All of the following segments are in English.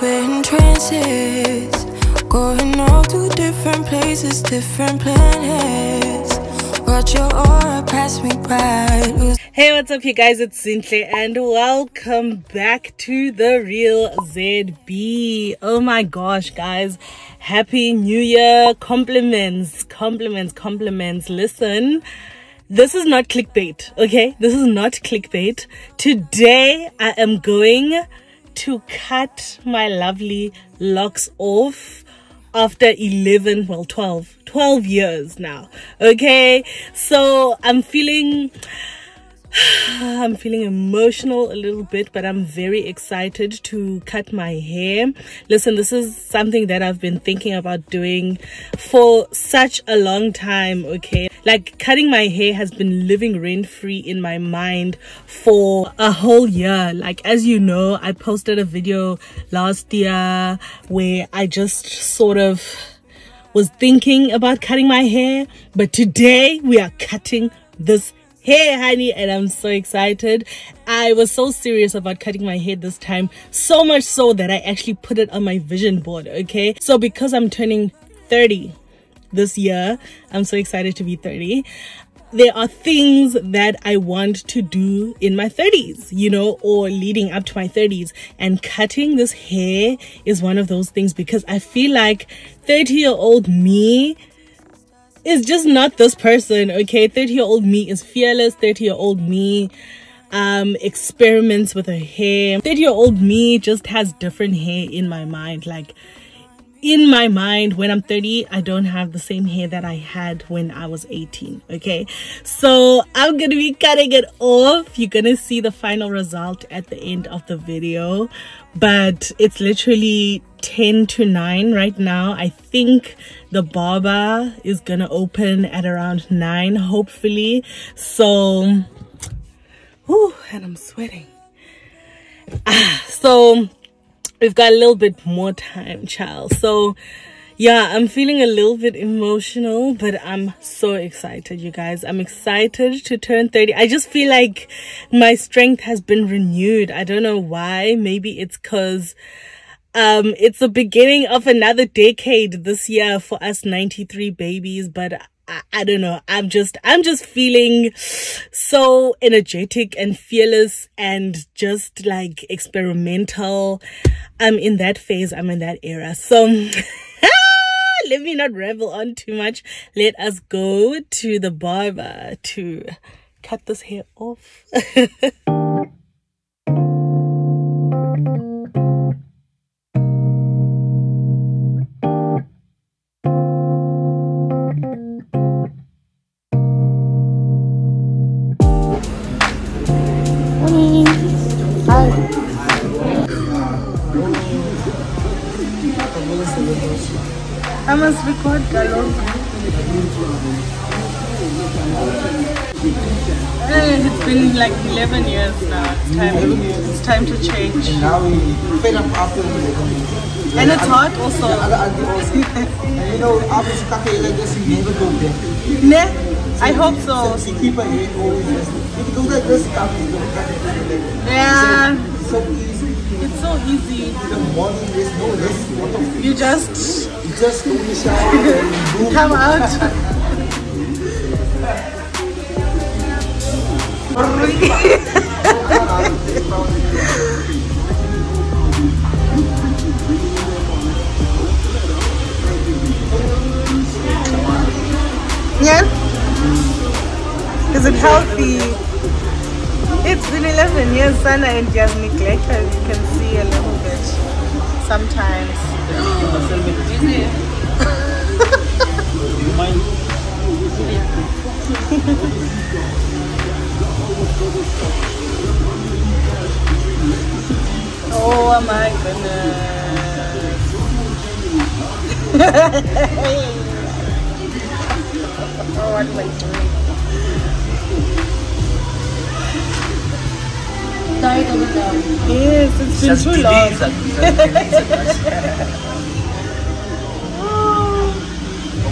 We're in trances, going off to different places, different planets. Watch your aura pass me by. Hey, what's up, you guys? It's Zintle, and welcome back to the Real ZedBee. Oh my gosh, guys! Happy New Year! Compliments, compliments, compliments. Listen, this is not clickbait, okay? This is not clickbait. Today, I am going to cut my lovely locks off after 11 well 12 12 years now okay so i'm feeling I'm feeling emotional a little bit, but I'm very excited to cut my hair. Listen, this is something that I've been thinking about doing for such a long time, okay? Like, cutting my hair has been living rent free in my mind for a whole year. Like, as you know, I posted a video last year where I just sort of was thinking about cutting my hair, but today we are cutting this Hey honey and I'm so excited. I was so serious about cutting my hair this time. So much so that I actually put it on my vision board, okay? So because I'm turning 30 this year, I'm so excited to be 30 there are things that I want to do in my 30s, you know, or leading up to my 30s. And cutting this hair is one of those things because I feel like 30 year old me is just not this person, okay? 30 year old me is fearless, 30 year old me um experiments with her hair. 30 year old me just has different hair in my mind. Like in my mind when i'm 30 i don't have the same hair that i had when i was 18 okay? So i'm gonna be cutting it off. You're gonna see the final result at the end of the video. But it's literally 10 to 9 right now. I think the barber is gonna open at around 9 hopefully. So Whew, and i'm sweating. Ah, so we've got a little bit more time child. So yeah i'm feeling a little bit emotional but i'm so excited you guys. I'm excited to turn 30 i just feel like my strength has been renewed. I don't know why. Maybe it's because um it's the beginning of another decade this year for us 93 babies but I, I don't know. I'm just i'm just feeling so energetic and fearless and just like experimental. I'm in that phase i'm in that era. So let me not revel on too much. Let us go to the barber to cut this hair off Eh, It's been like 11 years now. It's time, it's time to change. And it's hot also. you know. Ne? I hope so. Yeah, it's so easy. You just just in the shower and come out. Yeah? Is it healthy? It's been 11 years, Sana and just neglected. You can see a little bit sometimes. Oh my goodness. Oh, what am I doing? Yes, it's been too long.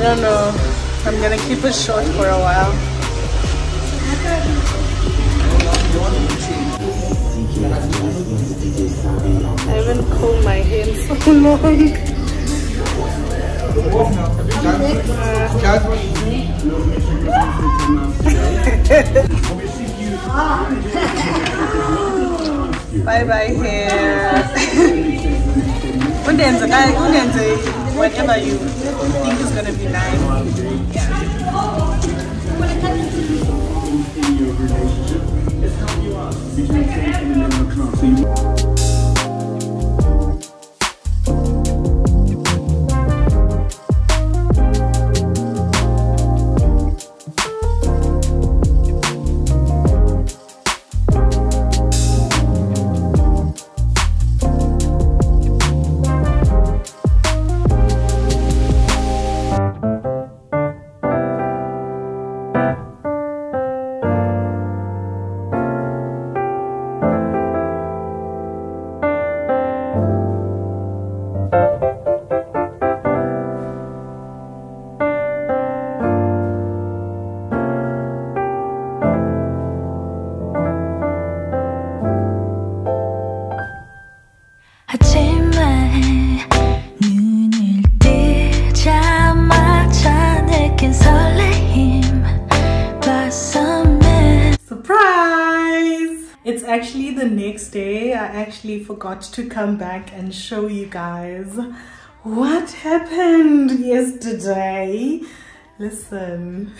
don't know. I'm gonna keep it short for a while. I haven't combed my hair so long. bye bye hair. whatever you think is gonna be nice. Yeah. The next day. I actually forgot to come back and show you guys what happened yesterday. Listen.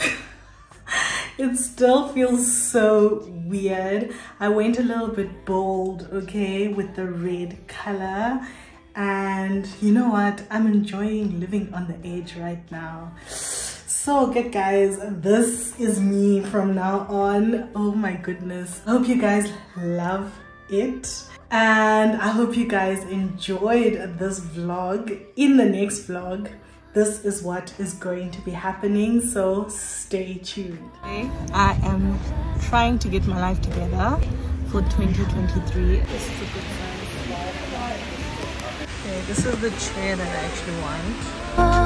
it still feels so weird. I went a little bit bold, okay, with the red color. And you know what? I'm enjoying living on the edge right now so good guys. This is me from now on. Oh my goodness. I hope you guys love it. And i hope you guys enjoyed this vlog. In the next vlog this is what is going to be happening. So stay tuned. I am trying to get my life together for 2023 this is a good okay this is the chair that i actually want. Ah.